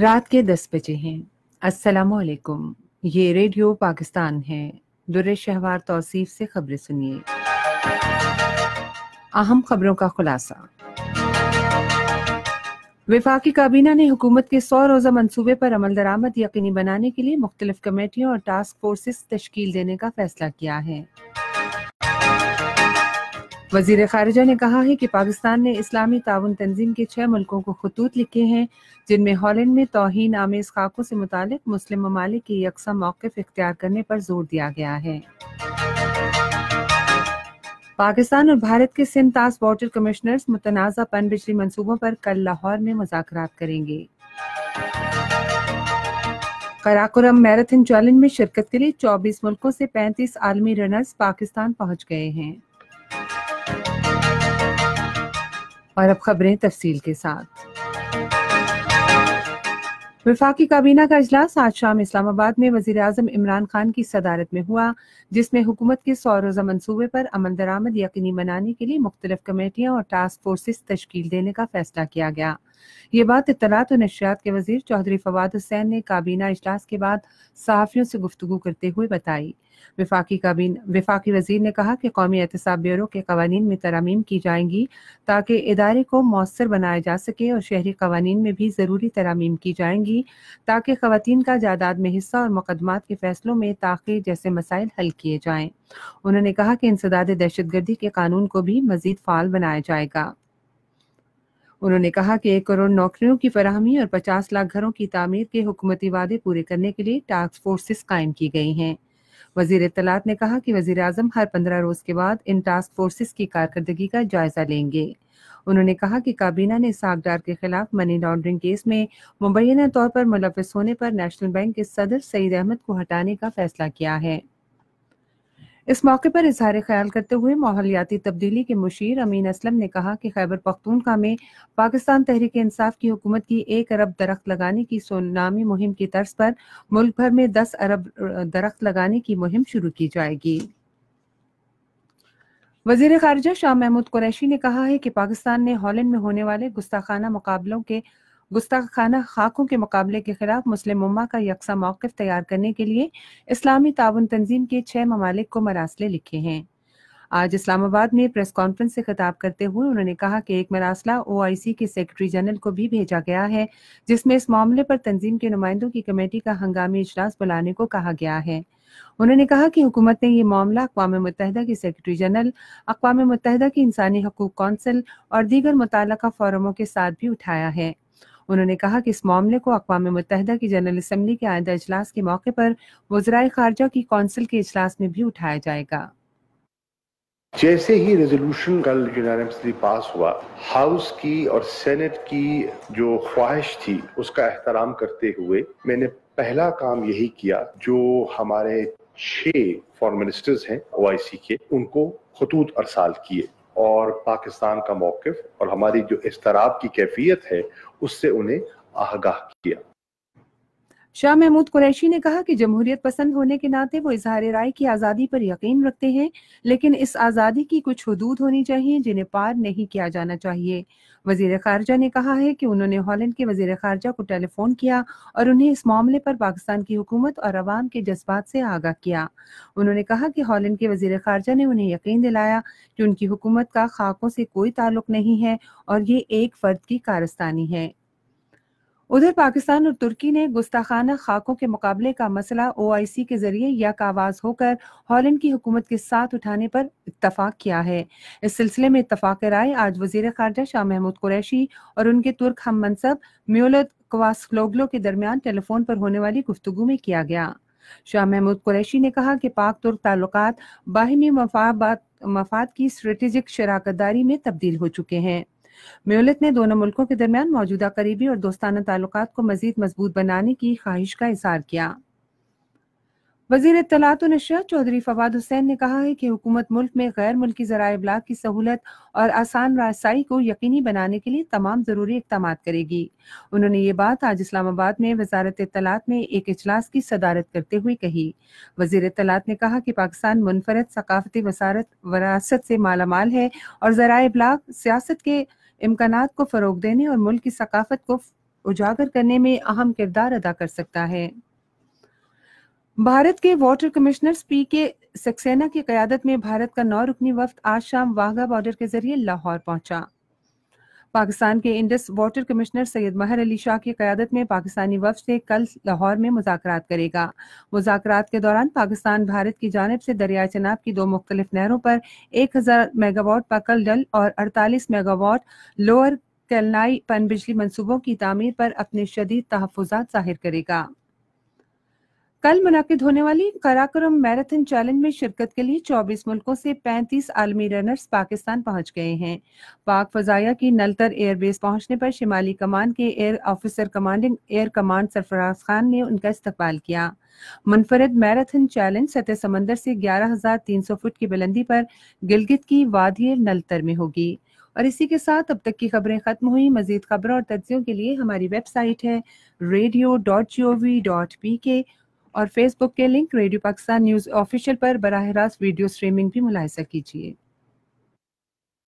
رات کے دس بجے ہیں۔ السلام علیکم۔ یہ ریڈیو پاکستان ہے۔ در شہوار توصیف سے خبریں سنیے۔ اہم خبروں کا خلاصہ۔ وفاقی کابینہ نے حکومت کے سو روزہ منصوبے پر عمل درآمد یقینی بنانے کے لیے مختلف کمیٹیوں اور ٹاسک فورسز تشکیل دینے کا فیصلہ کیا ہے۔ وزیر خارجہ نے کہا ہے کہ پاکستان نے اسلامی تعاون تنظیم کے چھ ملکوں کو خطوط لکھے ہیں، جن میں ہالینڈ میں توہین آمیز خاکوں سے متعلق مسلم ممالک کی یکساں موقف اختیار کرنے پر زور دیا گیا ہے۔ پاکستان اور بھارت کے سندھ ٹاسک واٹر کمشنرز متنازع پن بجلی منصوبوں پر کل لاہور میں مذاکرات کریں گے۔ قراقرم میراتھن چیلنج میں شرکت کے لیے چوبیس ملکوں سے پینتیس عالمی رنرز پاکستان پہنچ گئے ہیں۔ اور اب خبریں تفصیل کے ساتھ۔ وفاقی کابینہ کا اجلاس آج شام اسلام آباد میں وزیر اعظم عمران خان کی صدارت میں ہوا، جس میں حکومت کے سو روزہ منصوبے پر عمل درآمد یقینی بنانے کے لیے مختلف کمیٹیاں اور ٹاسک فورسز تشکیل دینے کا فیصلہ کیا گیا۔ یہ بات اطلاعات و نشریات کے وزیر چودھری فواد حسین نے کابینہ اجلاس کے بعد صحافیوں سے گفتگو کرتے ہوئے بتائی۔ وفاقی کابین وفاقی وزیر نے کہا کہ قومی احتساب بیورو کے قوانین میں ترامیم کی جائیں گی تاکہ ادارے کو مؤثر بنایا جا سکے اور شہری قوانین میں بھی ضروری ترامیم کی جائیں گی تاکہ خواتین کا جائیداد میں حصہ اور مقدمات کے فیصلوں میں تاخیر جیسے مسائل حل کیے جائیں۔ انہوں نے کہا کہ انسداد دہشت گردی کے قانون کو بھی مزید فعال بنایا جائے گا۔ انہوں نے کہا کہ ایک کروڑ نوکریوں کی فراہمی اور پچاس لاکھ گھروں کی تعمیر کے حکومتی وعدے پورے کرنے کے لیے ٹاسک فورسز قائم کی گئی ہیں۔ وزیر اطلاعات نے کہا کہ وزیر اعظم ہر پندرہ روز کے بعد ان ٹاسک فورسز کی کارکردگی کا جائزہ لیں گے۔ انہوں نے کہا کہ کابینہ نے ساگڈار کے خلاف منی لانڈرنگ کیس میں مبینہ طور پر ملوث ہونے پر نیشنل بینک کے صدر سعید احمد کو ہٹانے کا فیصلہ کیا ہے۔ اس موقع پر اظہار خیال کرتے ہوئے ماحولیاتی تبدیلی کے مشیر امین اسلم نے کہا کہ خیبر پختونخوا میں پاکستان تحریک انصاف کی حکومت کی ایک ارب درخت لگانے کی سونامی مہم کی طرز پر ملک بھر میں دس ارب درخت لگانے کی مہم شروع کی جائے گی۔ وزیر خارجہ شاہ محمود قریشی نے کہا ہے کہ پاکستان نے ہالینڈ میں ہونے والے گستاخانہ مقابلوں کے گستاخانہ خاکوں کے مقابلے کے خلاف مسلم اما کا یکساں موقف تیار کرنے کے لیے اسلامی تعاون تنظیم کے چھ ممالک کو مراسلے لکھے ہیں۔ آج اسلام آباد میں پریس کانفرنس سے خطاب کرتے ہوئے انہوں نے کہا کہ ایک مراسلہ او آئی سی کے سیکرٹری جنرل کو بھی بھیجا گیا ہے، جس میں اس معاملے پر تنظیم کے نمائندوں کی کمیٹی کا ہنگامی اجلاس بلانے کو کہا گیا ہے۔ انہوں نے کہا کہ حکومت نے یہ معاملہ اقوام متحدہ کی سیکرٹری جنرل، اقوام متحدہ کی انسانی حقوق کونسل اور دیگر متعلقہ فورموں کے ساتھ بھی اٹھایا ہے۔ انہوں نے کہا کہ اس معاملے کو اقوام متحدہ کی جنرل اسمبلی کے آئندہ اجلاس کے موقع پر وزرائے خارجہ کی کونسل کے اجلاس میں بھی اٹھایا جائے گا۔ جیسے ہی ریزولوشن کل یونانیمسلی پاس ہوا ہاؤس کی اور سینٹ کی جو خواہش تھی، اس کا احترام کرتے ہوئے میں نے پہلا کام یہی کیا، جو ہمارے چھ فورن منسٹرز ہیں او آئی سی کے، ان کو خطوط ارسال کیے۔ اور پاکستان کا موقف اور ہماری جو استراب کی کیفیت ہے، اس سے انہیں آگاہ کیا۔ شاہ محمود قریشی نے کہا کہ جمہوریت پسند ہونے کے ناطے وہ اظہار رائے کی آزادی پر یقین رکھتے ہیں، لیکن اس آزادی کی کچھ حدود ہونی چاہیے جنہیں پار نہیں کیا جانا چاہیے۔ وزیر خارجہ نے کہا ہے کہ انہوں نے ہالینڈ کے وزیر خارجہ کو ٹیلی فون کیا اور انہیں اس معاملے پر پاکستان کی حکومت اور عوام کے جذبات سے آگاہ کیا۔ انہوں نے کہا کہ ہالینڈ کے وزیر خارجہ نے انہیں یقین دلایا کہ ان کی حکومت کا خاکوں سے کوئی تعلق نہیں ہے اور یہ ایک فرد کی کارستانی ہے۔ ادھر پاکستان اور ترکی نے گستاخانہ خاکوں کے مقابلے کا مسئلہ او آئی سی کے ذریعے یک آواز ہو کر ہالینڈ کی حکومت کے ساتھ اٹھانے پر اتفاق کیا ہے۔ اس سلسلے میں اتفاق رائے آج وزیر خارجہ شاہ محمود قریشی اور ان کے ترک ہم منصب میولت کواسکلوگلو کے درمیان ٹیلی فون پر ہونے والی گفتگو میں کیا گیا۔ شاہ محمود قریشی نے کہا کہ پاک ترک تعلقات باہمی مفاد کی اسٹریٹجک شراکت داری میں تبدیل ہو چکے ہیں۔ میولت نے دونوں ملکوں کے درمیان موجودہ قریبی اور دوستانہ تعلقات کو مزید مضبوط بنانے کی خواہش کا اظہار کیا۔ وزیر اطلاعات و نشریات چودھری فواد حسین نے کہا ہے کہ حکومت ملک میں غیر ملکی ذرائع ابلاغ کی سہولت اور آسان راسائی کو یقینی بنانے کے لیے تمام ضروری اقدامات کرے گی۔ انہوں نے یہ بات آج اسلام آباد میں وزارت اطلاعات میں ایک اجلاس کی صدارت کرتے ہوئے کہی۔ وزیر اطلاعات نے کہا کہ پاکستان منفرد ثقافتی وسارت، وراثت سے مالا مال ہے اور ذرائع ابلاغ سیاست کے امکانات کو فروغ دینے اور ملک کی ثقافت کو اجاگر کرنے میں اہم کردار ادا کر سکتا ہے۔ بھارت کے واٹر کمشنر پی کے سکسینا کی قیادت میں بھارت کا نو رکنی وفد آج شام واگا بارڈر کے ذریعے لاہور پہنچا۔ پاکستان کے انڈس واٹر کمشنر سید مہر علی شاہ کی قیادت میں پاکستانی وفد سے کل لاہور میں مذاکرات کرے گا۔ مذاکرات کے دوران پاکستان، بھارت کی جانب سے دریائے چناب کی دو مختلف نہروں پر ایک ہزار میگا واٹ پکل ڈل اور اڑتالیس میگا واٹ لوور کیلنائی پن بجلی منصوبوں کی تعمیر پر اپنے شدید تحفظات ظاہر کرے گا۔ کل منعقد ہونے والی کراکرم میراتھن چیلنج میں شرکت کے لیے چوبیس ملکوں سے پینتیس عالمی رنرز پاکستان پہنچ گئے ہیں۔ پاک فضائیہ کی نلتر ایئر بیس پہنچنے پر شمالی کمان کے air officer commanding air command Sarfraz Khan نے ان کا استقبال کیا۔ منفرد میراتھن چیلنج سطح سمندر سے گیارہ ہزار تین سو فٹ کی بلندی پر گلگت کی وادی نلتر میں ہوگی۔ اور اسی کے ساتھ اب تک کی خبریں ختم ہوئی مزید خبروں اور تجزیوں کے لیے ہماری ویب سائٹ ہے radio dot G O V dot P K. اور فیس بک کے link radio Pakistan news official پر براہ راست ویڈیو سٹریمنگ بھی ملاحظہ کیجیے